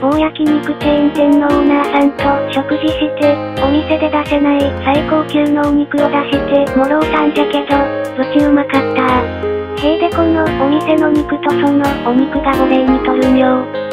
肉チェーン店のオーナーさんと食事して、お店で出せない最高級のお肉を出して、もろうたんじゃけど、ぶちうまかったへいでこのお店の肉とそのお肉がお礼にとるんよ。